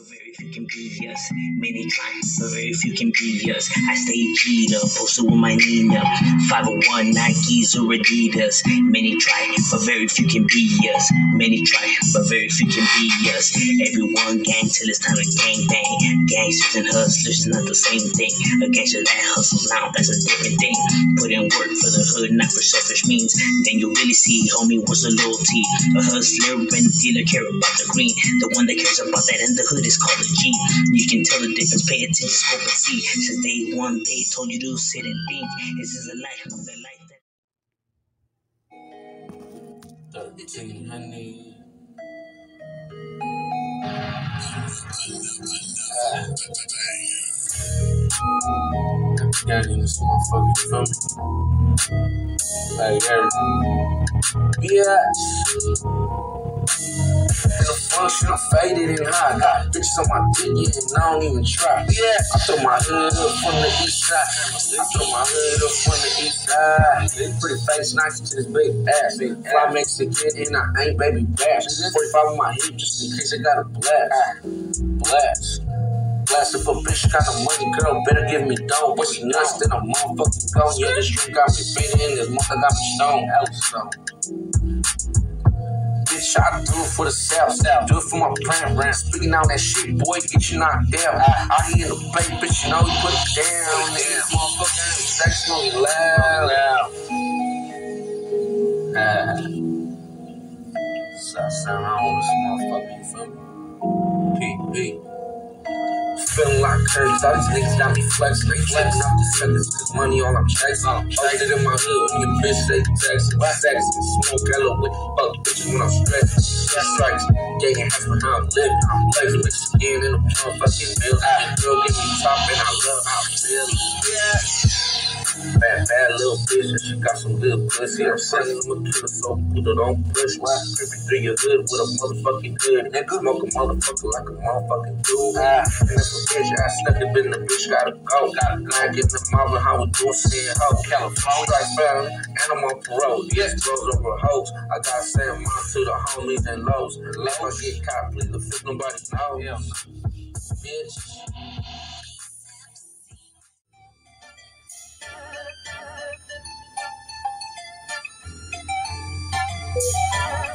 very few can be us. Many try, but very few can be us. I stay G'd up, posted with my Nina. 501 Nikes or Adidas. Many try, but very few can be us. Many try, but very few can be us. Everyone gang till it's time to gang bang. Gangsters and hustlers is not the same thing. A gangster that hustles now, that's a different thing. Put in work for the hood, not for selfish means. Then you really see, homie, what's a loyalty. A hustler and dealer care about the green. The one that cares about that in the hood is called a G. You can tell the difference, pay attention, scope and see. Since day one, they told you to sit and think. This is a life of the life that. Thirteen hundred. Got in this motherfucker, you feel me? Like, yeah. Bitch. In the function, I'm faded and high. Got bitches on my dick, yeah, and I don't even try. Yeah, I throw my hood up from the east side. I throw my hood up from the east side. Pretty face, nice to this big ass. Fly Mexican, and I ain't Baby Bash. 45 on my hip, just in case I got a blast. Blast. Blast if a bitch got the money, girl, better give me dough. But she nuts, then I'm motherfucking gone. Yeah, this drink got me faded, and this mother got me stoned. Bitch, I do it for the self. Do it for my brand, brand. Speaking out that shit, boy, get you knocked down. Here in the bay, bitch, you know you put it down. Niggas, motherfucker, sex on you loud. Ah. So I sound this motherfucker, you feel me? Feeling like curves, all these niggas got me flexing. They flexing off these suckers, cause money all I'm chasing. Oh. Posted in my hood when your bitch say texting. Texting, smoke hello with fuck bitches when I'm stressed. That's strikes, getting half how I'm living. I'm blazing bitches again in the motherfucking. Your girl get me top and I love how I feel. Yeah. Bad, bad little bitch, and she got some good pussy. I'm sending them a killer, so put it on push. Why creeping through your hood with a motherfucking hood? Nigga, smoke a motherfucker like a motherfucking dude. Ah, and if a bitch, I stuck it in the bitch, gotta go. Gotta go. Getting the mama, how we doing, seeing hoe. California, like family, and I'm on parole. Yes, bros over hoes. I gotta mine to the homies and lows. Let my get caught, please, the fit nobody know. Yeah. Bitch.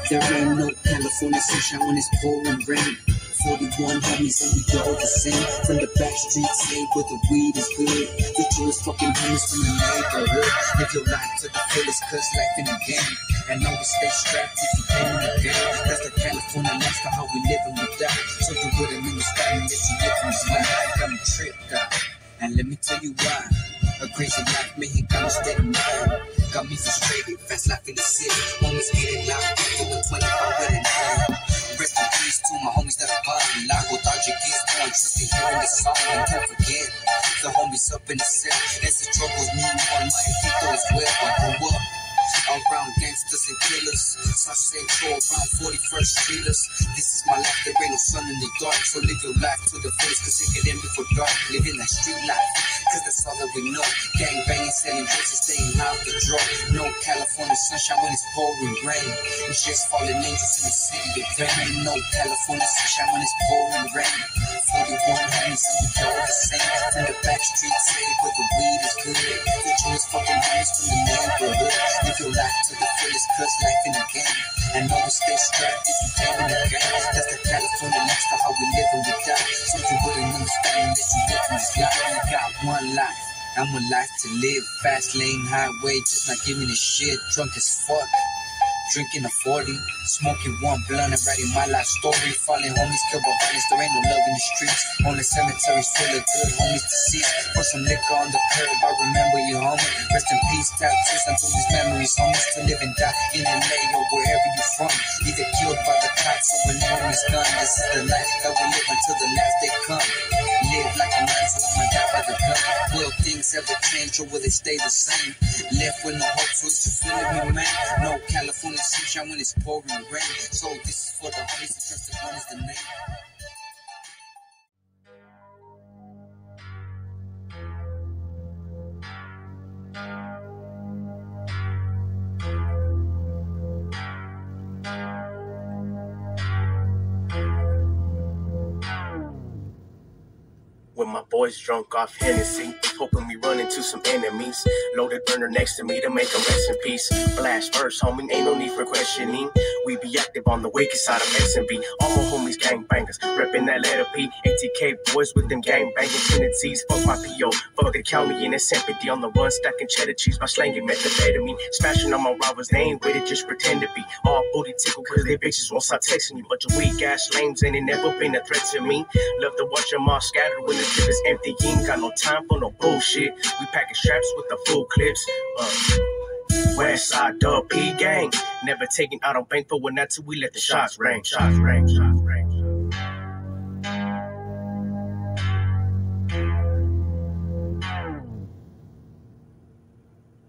There ain't no California sunshine when it's pouring rain. 41 homies and we all the same. From the back streets, say where the weed is good. The truest fucking homies from the neighborhood. Live your life to the fullest, cause life in the game. And always stay strapped if you can in the game. That's the California lifestyle, how we live and we die. So you wouldn't understand unless you live from this life. I'm tripped out. Uh, and let me tell you why. A crazy life, man, he got me steady mad. Got me frustrated, fast life in the city. Homies getting locked doing 24 with an eye. Rest in peace to my homies that are bothering. Lago Dodger gets going, trusting hearing this song. And don't forget, the homies up in the cell. As the troubles move on, my feet as well. But who up? Around gangsters and killers. Sunset go around 41st Streeters. This is my life, there ain't no sun in the dark. So live your life to the fullest, cause it get in before dark. Living that street life, cause that's all that we know. Gang banging, selling drugs, staying out the draw. No California sunshine when it's pouring rain. It's just falling angels in the city of pain. No California sunshine when it's pouring rain. 41 homies and we all the same. From the back streets, say where the weed is good. The truest fucking homies from the neighborhood. Live your life to the fullest, cause life in the game. And always stay strapped if you can in the game. That's the I'm a life to live, fast lane highway, just not giving a shit, drunk as fuck. Drinking a 40, smoking one blunt and writing my life story. Falling homies killed by violence, there ain't no love in the streets. Only cemeteries full of good homies deceased. Pour some liquor on the curb, I remember you, homie. Rest in peace, tattoos until these memories, homies. To live and die in LA or wherever you from. Either killed by the cops or when everything's done. This is the life that we live until the last day come. Live like a man, so I'ma die by the gun. Will ever change or will they stay the same? Left with no hope, so it's just feeling me, man. No California sunshine when it's pouring rain. So this is for the homies the one is the name. With my boys drunk off Hennessy, hoping we run into some enemies. Loaded burner next to me to make them rest in peace. Blast first, homie, ain't no need for questioning. We be active on the wicked side of S&B. All my homies gang bangers, reppin' that letter P. ATK boys with them gang banging tendencies. Fuck my PO, fuck the county and its empathy. On the run, stacking cheddar cheese by slanging methamphetamine. Smashing on my robbers, they ain't with it, just pretend to be. All booty tickle cause they bitches won't stop texting you. Bunch your weak ass lames and it never been a threat to me. Love to watch them all scattered when the clip is empty. Ain't got no time for no bullshit. We packing straps with the full clips. Uh, West side dub P gang. Never taking out on bank for one not till we let the shots ring. Shots ring. Shots ring.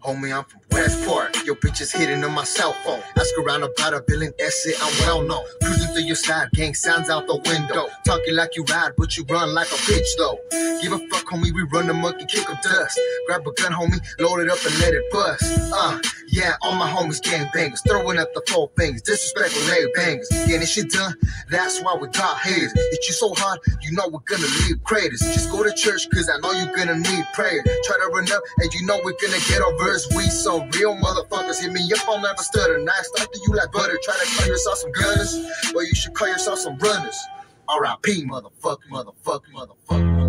Homie, I'm from Westport. Your bitch is hitting on my cell phone. Ask around about a billion, that's it, I'm well known. Cruising through your side, gang sounds out the window. Talking like you ride, but you run like a bitch though. Give a fuck, homie, we run the monkey, kick up dust. Grab a gun, homie, load it up and let it bust. Uh, yeah, all my homies gang bangers, throwing up the four fingers, disrespectful leg bangers. Getting shit done, that's why we got haters. Hit you so hard, you know we're gonna leave craters. Just go to church, cause I know you're gonna need prayer. Try to run up, and you know we're gonna get our verse. We some real motherfuckers. Hit me up, I'll never stutter. Nice stuff to you like butter. Try to call yourself some gunners, but you should call yourself some runners. R.I.P. motherfucker, motherfucker, motherfucker.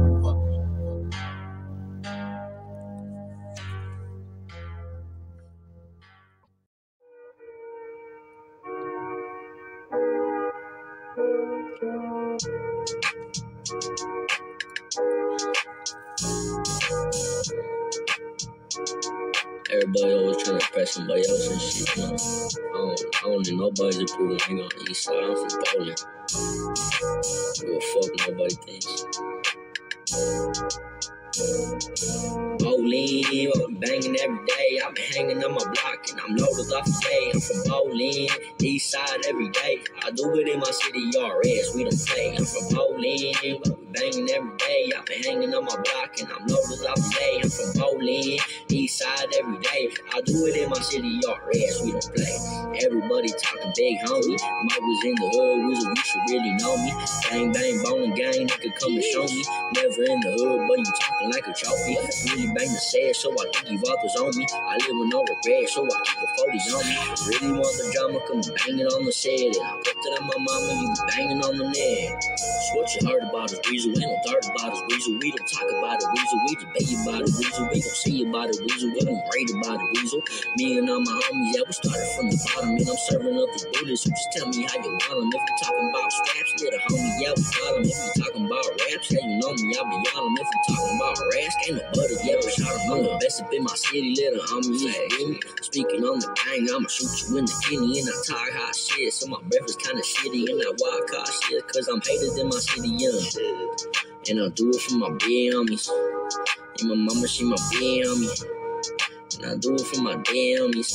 Everybody always trying to impress somebody else and shit. You? I don't, I don't need nobody's approval. Hang on the east side. I'm from Poland. Give a fuck nobody thinks. Oh, bowling, banging every day. I've been hanging on my block and I'm loaded off the day. I'm from bowling, east side every day. I do it in my city, RS. We don't play. I'm from bowling, banging every day. I've been hanging on my block and I'm loaded the day. I'm from bowling, east side every day. I do it in my city, RS. We don't play. Everybody talking big homie. I'm always in the hood, wizard. You should really know me. Bang bang bowling gang, nigga come and show me. Never in the hood, but you talking like a trophy. Really bang the sad, so I think you others on me. I live with no regret, so I keep the 40s on me. Really want the drama, come banging on the set. I put it on my mama, you banging on the net. What you heard about is Weasel, ain't no dirt about his Weasel. We don't talk about it, Weasel. We debate about it, Weasel. We gon' see about it, Weasel. We gon' rate about it, Weasel. Me and all my homies, yeah, we started from the bottom. And I'm serving up the bullets, so just tell me how you want them. If you talking about straps, little homie, yeah, we got them. If you talking about raps, yeah, you know me, I'll be on them. If you talking about raps, ain't no in my city, little homie, yeah, hear me. Speaking on the gang, I'ma shoot you in the kidney. And I talk hot shit, so my breath is kinda shitty. And I wild card shit, cause I'm hated in my city, yeah. And I do it for my big homies. And my mama, she my big homie. And I do it for my damn homies.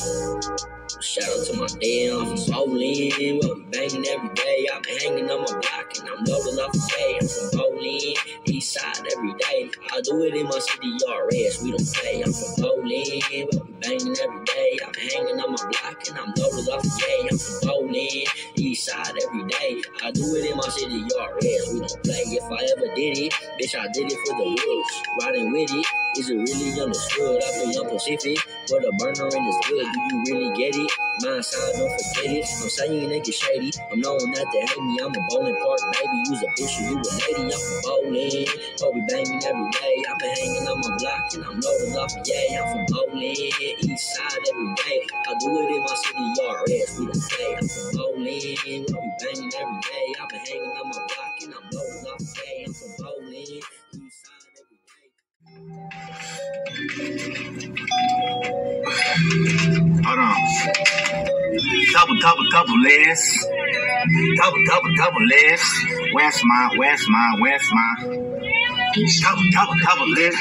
Shout out to my damn homies. Bowling, well, we banging every day. I've been hanging on my block and I'm loading off the day. I'm from bowling, east side every day. I do it in my city, RS. We don't play. I'm from bowling, well, we banging every day. I'm been hanging on my block and I'm loaded off the day. I'm from bowling, east side every day. I do it in my city, RS. We don't play. If I ever did it, bitch, I did it for the woods. Riding with it, is it really understood? I play on Pacific, but a burner in is good. Do you really get it? My side, don't forget it. I'm saying you niggas shady. I'm knowing that they hate me. I'm a bowling park baby. Use a bitch, you a lady. I'm bowling. We banging every day. I've been hanging on my block and I'm loaded off. Yeah, I'm from bowling. East side every day. I do it in my city, RS. We don't play. I'm from bowling. We banging every day. I've been hanging on my block and I'm loaded off. Yeah, I'm from bowling. East side every day. Hold on. Double, double, list. Double, double, double list. Where's my, where's my, where's my? Double, double, double list.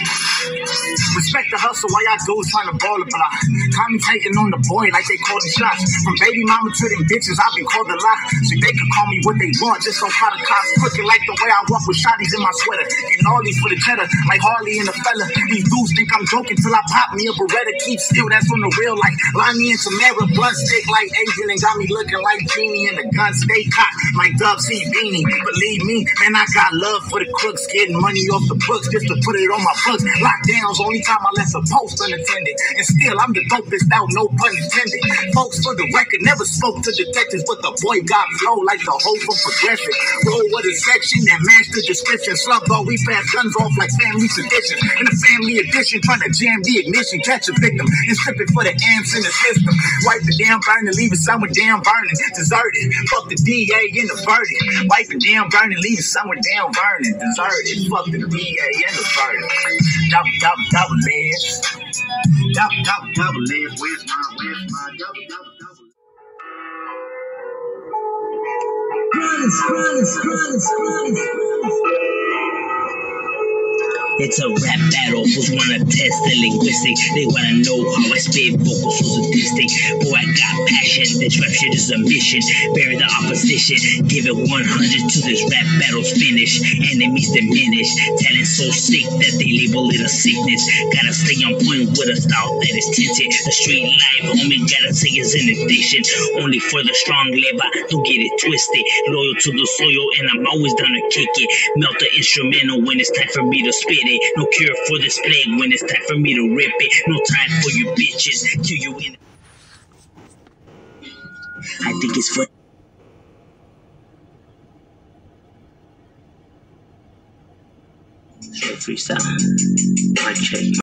Respect the hustle while y'all dudes trying to ball a block. Commentating on the boy like they call the shots. From baby mama to them bitches, I've been called a lot. So they can call me what they want, just don't call the cops. Crooked like the way I walk with shotties in my sweater. Getting all these for the cheddar, like Harley and the fella. These dudes think I'm joking till I pop me a Beretta. Keep still, that's on the real. Like line me in Tamara, blunt stick like Adrian and got me looking. looking like Genie and the gun stay cocked like Dub C Beanie. Believe me, man, I got love for the crooks, getting money off the books just to put it on my books. Lockdowns, only time I left a post unattended. And still, I'm the dopest out, no pun intended. Folks, for the record, never spoke to detectives, but the boy got flow like the hoe from Progressive. Roll with a section that matched the description. Slug though, we pass guns off like family tradition. In the family edition, trying to jam the ignition, catch a victim, and strip it for the amps in the system. Wipe the damn burn it, leave it somewhere down burning. Deserted. Fuck the DA in the verdict. Wipe it damn burn it, leave it somewhere damn burning. Deserted. Fuck the DA in the verdict. Double, double, double live. Double, double, double live. Where's my, where's my double, double, double? Chronis, Chronis, Chronis, Chronis, Chronis. It's a rap battle. Who's wanna test the linguistic? They wanna know how I spit vocals so sadistic. Boy, I got passion. This rap shit is a mission. Bury the opposition. Give it 100 to this rap battle's finish. Enemies diminish. Talent so sick that they label it a sickness. Gotta stay on point with a style that is tinted. The street life, homie, gotta say is an addiction. Only for the strong liver. Don't get it twisted. Loyal to the soil, and I'm always down to kick it. Melt the instrumental when it's time for me to spit No cure for this plague when it's time for me to rip it. No time for you bitches. Kill you in. I think it's for. Freestyle. Mic check.